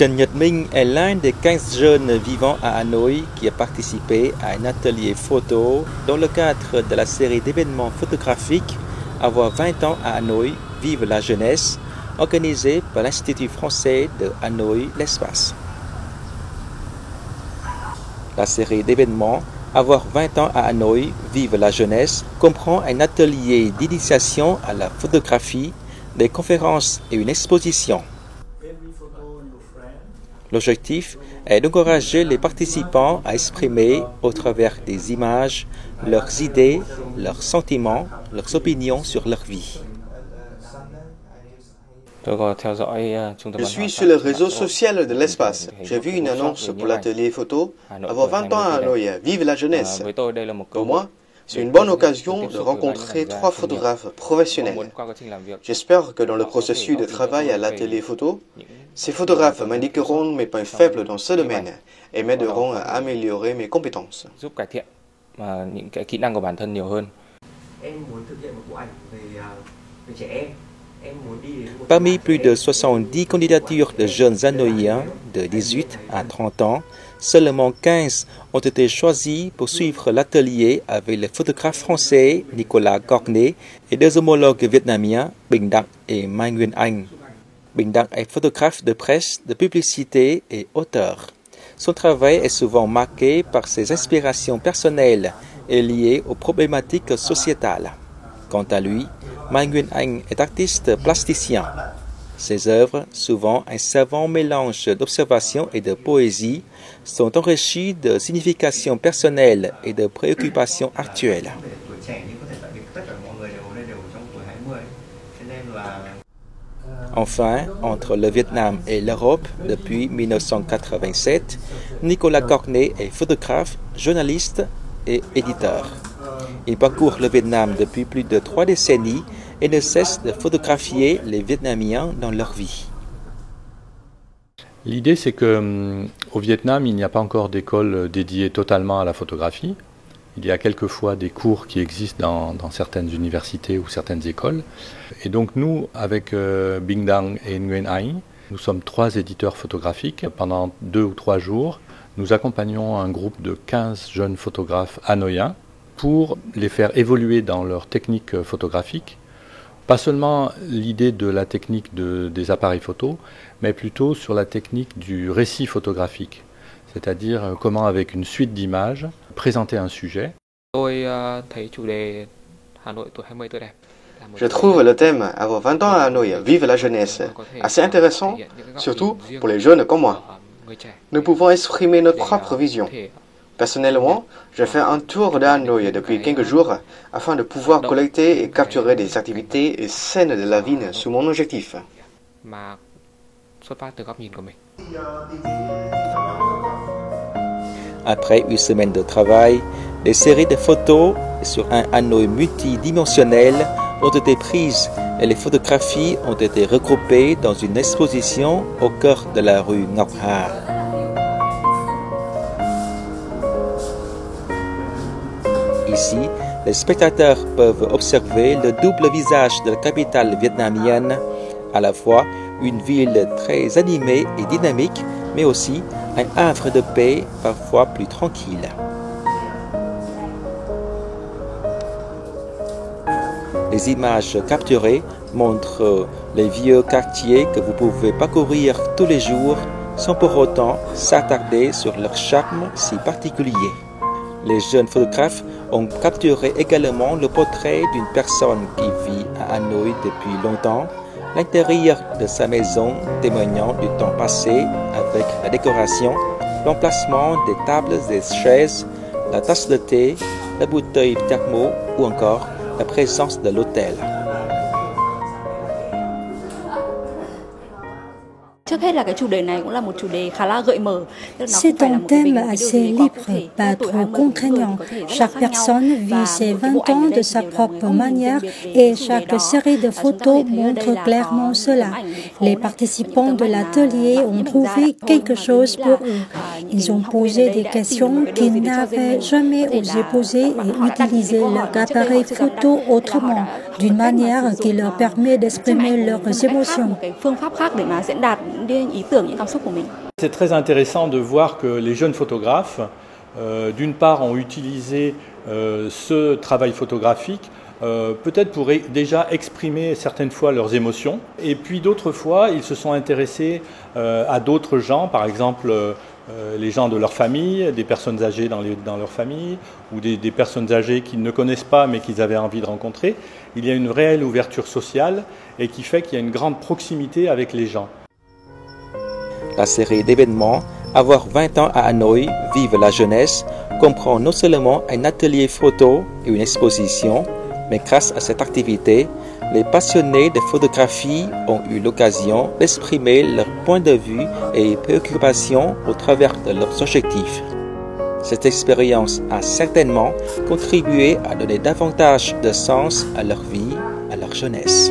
Chen Nhật Minh est l'un des 15 jeunes vivants à Hanoï qui a participé à un atelier photo dans le cadre de la série d'événements photographiques Avoir 20 ans à Hanoï, Vive la jeunesse, organisée par l'Institut français de Hanoï, l'espace. La série d'événements Avoir 20 ans à Hanoï, Vive la jeunesse comprend un atelier d'initiation à la photographie, des conférences et une exposition. L'objectif est d'encourager les participants à exprimer au travers des images leurs idées, leurs sentiments, leurs opinions sur leur vie. Je suis sur le réseau social de l'espace. J'ai vu une annonce pour l'atelier photo. Avoir 20 ans à vive la jeunesse. Pour moi, c'est une bonne occasion de rencontrer trois photographes professionnels. J'espère que dans le processus de travail à l'atelier photo, ces photographes m'indiqueront mes points faibles dans ce domaine et m'aideront à améliorer mes compétences. Parmi plus de 70 candidatures de jeunes Anoïens de 18 à 30 ans, seulement 15 ont été choisis pour suivre l'atelier avec le photographe français Nicolas Cornet et deux homologues vietnamiens Bình Đặng et Mai Nguyen Anh. Bình Đặng est photographe de presse, de publicité et auteur. Son travail est souvent marqué par ses inspirations personnelles et liées aux problématiques sociétales. Quant à lui, Mai Nguyen Anh est artiste plasticien. Ses œuvres, souvent un savant mélange d'observation et de poésie, sont enrichies de significations personnelles et de préoccupations actuelles. Enfin, entre le Vietnam et l'Europe depuis 1987, Nicolas Cornet est photographe, journaliste et éditeur. Il parcourt le Vietnam depuis plus de trois décennies et ne cesse de photographier les Vietnamiens dans leur vie. L'idée, c'est que hum, au Vietnam, il n'y a pas encore d'école dédiée totalement à la photographie. Il y a quelquefois des cours qui existent dans, certaines universités ou certaines écoles. Et donc nous, avec euh, Bing Dang et Nguyen Ai, nous sommes trois éditeurs photographiques. Pendant deux ou trois jours, nous accompagnons un groupe de 15 jeunes photographes hanoïens pour les faire évoluer dans leur technique photographique. Pas seulement l'idée de la technique des appareils photo, mais plutôt sur la technique du récit photographique c'est-à-dire euh, comment avec une suite d'images présenter un sujet. Je trouve le thème Avoir 20 ans à Hanoï, vive la jeunesse, assez intéressant, surtout pour les jeunes comme moi. Nous pouvons exprimer notre propre vision. Personnellement, je fais un tour d'Hanoï depuis quelques jours afin de pouvoir collecter et capturer des activités et scènes de la ville sous mon objectif. Après une semaine de travail, des séries de photos sur un anneau multidimensionnel ont été prises et les photographies ont été regroupées dans une exposition au cœur de la rue Ngọc Ici, les spectateurs peuvent observer le double visage de la capitale vietnamienne, à la fois une ville très animée et dynamique, mais aussi un havre de paix parfois plus tranquille. Les images capturées montrent les vieux quartiers que vous pouvez parcourir tous les jours sans pour autant s'attarder sur leur charme si particulier. Les jeunes photographes ont capturé également le portrait d'une personne qui vit à Hanoï depuis longtemps l'intérieur de sa maison témoignant du temps passé avec la décoration, l'emplacement des tables et des chaises, la tasse de thé, la bouteille thermo ou encore la présence de l'hôtel. C'est un thème assez libre, pas trop contraignant. Chaque personne vit ses 20 ans de sa propre manière et chaque série de photos montre clairement cela. Les participants de l'atelier ont trouvé quelque chose pour eux. Ils ont posé des questions qu'ils n'avaient jamais osé poser et utilisé leur appareil photo autrement, d'une manière qui leur permet d'exprimer leurs émotions. C'est très intéressant de voir que les jeunes photographes, euh, d'une part, ont utilisé euh, ce travail photographique euh, peut-être pour déjà exprimer certaines fois leurs émotions, et puis d'autres fois, ils se sont intéressés à d'autres gens, par exemple les gens de leur famille, des personnes âgées dans, leur famille, ou des, des personnes âgées qu'ils ne connaissent pas mais qu'ils avaient envie de rencontrer. Il y a une réelle ouverture sociale et qui fait qu'il y a une grande proximité avec les gens. La série d'événements Avoir 20 ans à Hanoï, Vive la jeunesse comprend non seulement un atelier photo et une exposition, mais grâce à cette activité, les passionnés de photographie ont eu l'occasion d'exprimer leur point de vue et préoccupations au travers de leurs objectifs. Cette expérience a certainement contribué à donner davantage de sens à leur vie, à leur jeunesse.